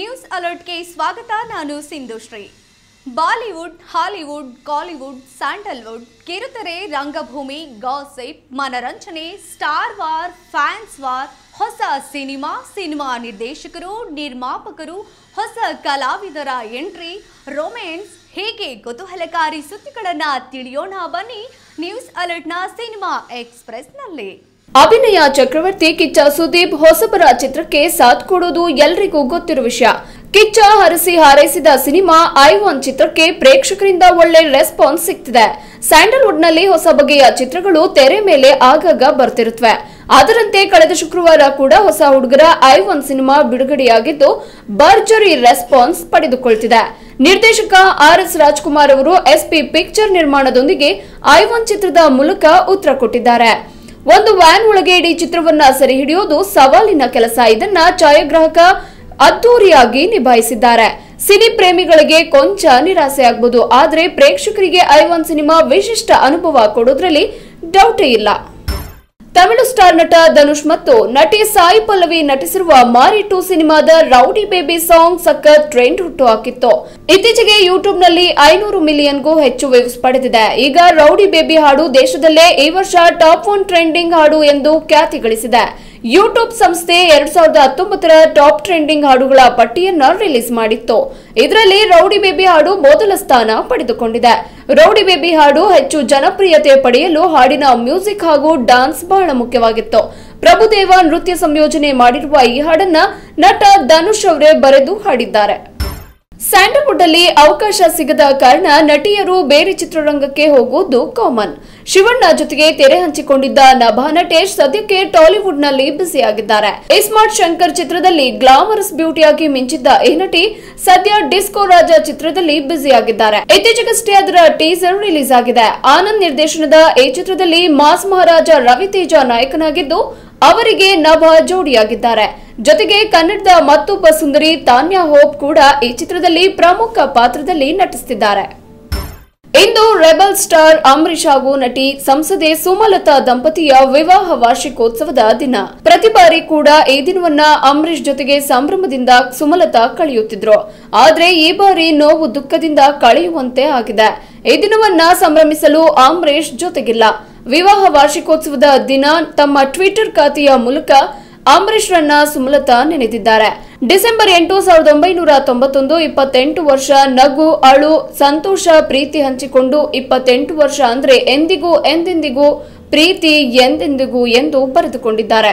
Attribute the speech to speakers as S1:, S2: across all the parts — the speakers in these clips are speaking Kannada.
S1: ನ್ಯೂಸ್ ಅಲರ್ಟ್ಗೆ ಸ್ವಾಗತ, ನಾನು Sindhushree Bollywood, Hollywood, Kollywood, Sandalwood, ಕಿರುತೆರೆ, ರಂಗಭೂಮಿ, ಗಾಸಿಪ್, ಮನರಂಜನೆ, ಸ್ಟಾರ್ ವಾರ್, ಫ್ಯಾನ್ಸ್ ವಾರ್, ಹೊಸ ಸಿನಿಮಾ ಸಿನಿಮಾ ನಿರ್ದೇಶಕರು, ನಿರ್ಮಾಪಕರು, ಹೊಸ ಕಲಾವಿದರ ಎಂಟ್ರಿ, ರೊಮ್ಯಾನ್ಸ್ ಹೇಗೆ ಕುತೂಹಲಕಾರಿ ಸುದ್ದಿಗಳನ್ನು ತಿಳಿಯೋಣ ಬನ್ನಿ ನ್ಯೂಸ್ ಅಲರ್ಟ್ನ ಸಿನಿಮಾ ಎಕ್ಸ್ಪ್ರೆಸ್ನಲ್ಲಿ.
S2: ಅಭಿನಯ ಚಕ್ರವರ್ತಿ ಕಿಚ್ಚ ಸುದೀಪ್ ಹೊಸಬರ ಚಿತ್ರಕ್ಕೆ ಸಾಥ್ ಕೊಡೋದು ಎಲ್ರಿಗೂ ಗೊತ್ತಿರುವ ವಿಷಯ. ಕಿಚ್ಚ ಹರಸಿ ಹಾರೈಸಿದ ಸಿನಿಮಾ ಐ ಒನ್ ಚಿತ್ರಕ್ಕೆ ಪ್ರೇಕ್ಷಕರಿಂದ ಒಳ್ಳೆ ರೆಸ್ಪಾನ್ಸ್ ಸಿಗ್ತಿದೆ. ಸ್ಯಾಂಡಲ್ವುಡ್ನಲ್ಲಿ ಹೊಸ ಬಗೆಯ ಚಿತ್ರಗಳು ತೆರೆ ಮೇಲೆ ಆಗಾಗ ಬರ್ತಿರುತ್ತವೆ ಅದರಂತೆ ಕಳೆದ ಶುಕ್ರವಾರ ಕೂಡ ಹೊಸ ಹುಡುಗರ ಐ ಒನ್ ಸಿನಿಮಾ ಬಿಡುಗಡೆಯಾಗಿದ್ದು ಭರ್ಜರಿ ರೆಸ್ಪಾನ್ಸ್ ಪಡೆದುಕೊಳ್ತಿದೆ. ನಿರ್ದೇಶಕ ಆರ್ ಎಸ್ ರಾಜ್ಕುಮಾರ್ ಅವರು ಎಸ್ಪಿ ಪಿಕ್ಚರ್ ನಿರ್ಮಾಣದೊಂದಿಗೆ ಐ ಒನ್ ಚಿತ್ರದ ಮೂಲಕ ಉತ್ತರ ಕೊಟ್ಟಿದ್ದಾರೆ. ಒಂದು ವ್ಯಾನ್ ಒಳಗೆ ಇಡೀ ಚಿತ್ರವನ್ನ ಸೆರೆ ಹಿಡಿಯೋದು ಸವಾಲಿನ ಕೆಲಸ. ಇದನ್ನ ಛಾಯಾಗ್ರಾಹಕ ಅದ್ದೂರಿಯಾಗಿ ನಿಭಾಯಿಸಿದ್ದಾರೆ. ಸಿನಿ ಪ್ರೇಮಿಗಳಿಗೆ ಕೊಂಚ ನಿರಾಸೆ ಆಗ್ಬೋದು. ಆದ್ರೆ ಪ್ರೇಕ್ಷಕರಿಗೆ ಐ ಒನ್ ಸಿನಿಮಾ ವಿಶಿಷ್ಟ ಅನುಭವ ಕೊಡೋದ್ರಲ್ಲಿ ಡೌಟೇ ಇಲ್ಲ. ತಮಿಳು ಸ್ಟಾರ್ ನಟ ಧನುಷ್ ಮತ್ತು ನಟಿ ಸಾಯಿ ಪಲ್ಲವಿ ನಟಿಸಿರುವ ಮಾರಿ ಟು ಸಿನಿಮಾದ ರೌಡಿ ಬೇಬಿ ಸಾಂಗ್ ಸಖತ್ ಟ್ರೆಂಡ್ ಹುಟ್ಟು ಹಾಕಿತ್ತು. ಇತ್ತೀಚೆಗೆ ಯೂಟ್ಯೂಬ್ನಲ್ಲಿ ಐನೂರು ಮಿಲಿಯನ್ಗೂ ಹೆಚ್ಚು ವ್ಯೂಸ್ ಪಡೆದಿದೆ. ಈಗ ರೌಡಿ ಬೇಬಿ ಹಾಡು ದೇಶದಲ್ಲೇ ಈ ವರ್ಷ ಟಾಪ್ ಒನ್ ಟ್ರೆಂಡಿಂಗ್ ಹಾಡು ಎಂದು ಖ್ಯಾತಿ ಗಳಿಸಿದೆ. ಯೂಟ್ಯೂಬ್ ಸಂಸ್ಥೆ ಎರಡ್ ಸಾವಿರದ ಹತ್ತೊಂಬತ್ತರ ಟಾಪ್ ಟ್ರೆಂಡಿಂಗ್ ಹಾಡುಗಳ ಪಟ್ಟಿಯನ್ನು ರಿಲೀಸ್ ಮಾಡಿತ್ತು. ಇದರಲ್ಲಿ ರೌಡಿ ಬೇಬಿ ಹಾಡು ಮೊದಲ ಸ್ಥಾನ ಪಡೆದುಕೊಂಡಿದೆ. ರೌಡಿ ಬೇಬಿ ಹಾಡು ಹೆಚ್ಚು ಜನಪ್ರಿಯತೆ ಪಡೆಯಲು ಹಾಡಿನ ಮ್ಯೂಸಿಕ್ ಹಾಗೂ ಡಾನ್ಸ್ ಬಹಳ ಮುಖ್ಯವಾಗಿತ್ತು. ಪ್ರಭುದೇವ ನೃತ್ಯ ಸಂಯೋಜನೆ ಮಾಡಿರುವ ಈ ಹಾಡನ್ನ ನಟ ಧನುಷ್ ಅವರೇ ಬರೆದು ಹಾಡಿದ್ದಾರೆ. ಸ್ಯಾಂಡಲ್ವುಡ್ ಅಲ್ಲಿ ಅವಕಾಶ ಸಿಗದ ಕಾರಣ ನಟಿಯರು ಬೇರೆ ಚಿತ್ರರಂಗಕ್ಕೆ ಹೋಗುವುದು ಕಾಮನ್. ಶಿವಣ್ಣ ಜೊತೆಗೆ ತೆರೆ ಹಂಚಿಕೊಂಡಿದ್ದ ನಭಾ ನಟೇಶ್ ಸದ್ಯಕ್ಕೆ ಟಾಲಿವುಡ್ನಲ್ಲಿ ಬ್ಯುಸಿಯಾಗಿದ್ದಾರೆ ಇಸ್ಮಾರ್ಟ್ ಶಂಕರ್ ಚಿತ್ರದಲ್ಲಿ ಗ್ಲಾಮರಸ್ ಬ್ಯೂಟಿಯಾಗಿ ಮಿಂಚಿದ್ದ ಈ ನಟಿ ಸದ್ಯ ಡಿಸ್ಕೋ ರಾಜ ಚಿತ್ರದಲ್ಲಿ ಬ್ಯುಸಿಯಾಗಿದ್ದಾರೆ. ಇತ್ತೀಚೆಗಷ್ಟೇ ಅದರ ಟೀಸರ್ ರಿಲೀಸ್ ಆಗಿದೆ ಆನಂದ್ ನಿರ್ದೇಶನದ ಈ ಚಿತ್ರದಲ್ಲಿ ಮಾಸ್ ಮಹಾರಾಜ ರವಿತೇಜ ನಾಯಕನಾಗಿದ್ದು ಅವರಿಗೆ ನಭ ಜೋಡಿಯಾಗಿದ್ದಾರೆ. ಜೊತೆಗೆ ಕನ್ನಡದ ಮತ್ತೊಬ್ಬ ಸುಂದರಿ ತಾನ್ಯಾ ಹೋಪ್ ಕೂಡ ಈ ಚಿತ್ರದಲ್ಲಿ ಪ್ರಮುಖ ಪಾತ್ರದಲ್ಲಿ ನಟಿಸುತ್ತಿದ್ದಾರೆ ಇಂದು ರೆಬಲ್ ಸ್ಟಾರ್ ಅಂಬರೀಷ್ ಹಾಗೂ ನಟಿ ಸಂಸದೆ ಸುಮಲತಾ ದಂಪತಿಯ ವಿವಾಹ ವಾರ್ಷಿಕೋತ್ಸವದ ದಿನ. ಪ್ರತಿ ಬಾರಿ ಕೂಡ ಈ ದಿನವನ್ನ ಅಂಬರೀಷ್ ಜೊತೆಗೆ ಸಂಭ್ರಮದಿಂದ ಸುಮಲತಾ ಕಳೆಯುತ್ತಿದ್ರು. ಆದ್ರೆ ಈ ಬಾರಿ ನೋವು ದುಃಖದಿಂದ ಕಳೆಯುವಂತೆ ಆಗಿದೆ. ಈ ದಿನವನ್ನ ಸಂಭ್ರಮಿಸಲು ಅಂಬರೀಷ್ ಜೊತೆಗಿಲ್ಲ. ವಿವಾಹ ವಾರ್ಷಿಕೋತ್ಸವದ ದಿನ ತಮ್ಮ ಟ್ವಿಟರ್ ಖಾತೆಯ ಮೂಲಕ ಅಂಬರೀಶ್ ರನ್ನ ಸುಮಲತಾ ನೆನೆದಿದ್ದಾರೆ. ಡಿಸೆಂಬರ್ ಎಂಟು ಸಾವಿರದ ಒಂಬೈನೂರ ತೊಂಬತ್ತೊಂದು ಇಪ್ಪತ್ತೆಂಟು ವರ್ಷ ನಗು, ಅಳು, ಸಂತೋಷ, ಪ್ರೀತಿ ಹಂಚಿಕೊಂಡು ಇಪ್ಪತ್ತೆಂಟು ವರ್ಷ ಅಂದ್ರೆ ಎಂದಿಗೂ ಎಂದೆಂದಿಗೂ ಪ್ರೀತಿ ಎಂದೆಂದಿಗೂ ಎಂದು ಬರೆದುಕೊಂಡಿದ್ದಾರೆ.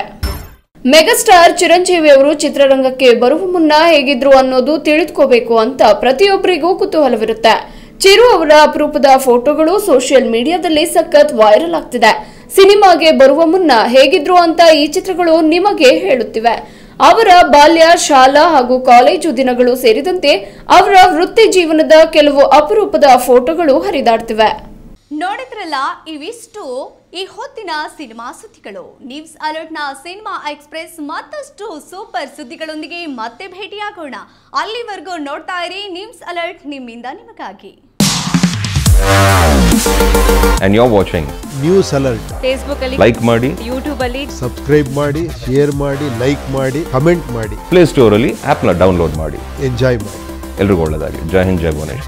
S2: ಮೆಗಾಸ್ಟಾರ್ ಚಿರಂಜೀವಿ ಅವರು ಚಿತ್ರರಂಗಕ್ಕೆ ಬರುವ ಮುನ್ನ ಹೇಗಿದ್ರು ಅನ್ನೋದು ತಿಳಿದುಕೋಬೇಕು ಅಂತ ಪ್ರತಿಯೊಬ್ಬರಿಗೂ ಕುತೂಹಲವಿರುತ್ತೆ. ಚಿರು ಅವರ ಅಪರೂಪದ ಫೋಟೋಗಳು ಸೋಷಿಯಲ್ ಮೀಡಿಯಾದಲ್ಲಿ ಸಖತ್ ವೈರಲ್ ಆಗ್ತಿದೆ. ಸಿನಿಮಾಗೆ ಬರುವ ಮುನ್ನ ಹೇಗಿದ್ರು ಅಂತ ಈ ಚಿತ್ರಗಳು ನಿಮಗೆ ಹೇಳುತ್ತಿವೆ. ಅವರ ಬಾಲ್ಯ, ಶಾಲಾ ಹಾಗೂ ಕಾಲೇಜು ದಿನಗಳು ಸೇರಿದಂತೆ ಅವರ ವೃತ್ತಿ ಜೀವನದ ಕೆಲವು ಅಪರೂಪದ ಫೋಟೋಗಳು ಹರಿದಾಡ್ತಿವೆ.
S1: ನೋಡಿದ್ರಲ್ಲ, ಇವಿಷ್ಟು ಈ ಹೊತ್ತಿನ ಸಿನಿಮಾ ಸುದ್ದಿಗಳು. ನ್ಯೂಸ್ ಅಲರ್ಟ್ನ ಸಿನಿಮಾ ಎಕ್ಸ್ಪ್ರೆಸ್ ಮತ್ತಷ್ಟು ಸೂಪರ್ ಸುದ್ದಿಗಳೊಂದಿಗೆ ಮತ್ತೆ ಭೇಟಿಯಾಗೋಣ. ಅಲ್ಲಿವರೆಗೂ ನೋಡ್ತಾ ಇರಿ ನ್ಯೂಸ್ ಅಲರ್ಟ್ ನಿಮ್ಮಿಂದ ನಿಮಗಾಗಿ.
S3: And you're watching.
S4: News alert
S5: Facebook ಅಲ್ಲಿ
S3: ಲೈಕ್ ಮಾಡಿ.
S5: ಯೂಟ್ಯೂಬ್ ಅಲ್ಲಿ
S4: ಸಬ್ಸ್ಕ್ರೈಬ್ ಮಾಡಿ ಶೇರ್ ಮಾಡಿ ಲೈಕ್ ಮಾಡಿ ಕಮೆಂಟ್ ಮಾಡಿ.
S3: ಪ್ಲೇ ಸ್ಟೋರಲ್ಲಿ ಆ್ಯಪ್ನ ಡೌನ್ಲೋಡ್ ಮಾಡಿ.
S4: ಎಂಜಾಯ್ ಮಾಡಿ.
S3: ಎಲ್ರಿಗೂ ಒಳ್ಳೆಯದಾಗಲಿ ಜೈ ಹಿಂದ್ ಜೈ ಭುವನೇಶ್ವರ್.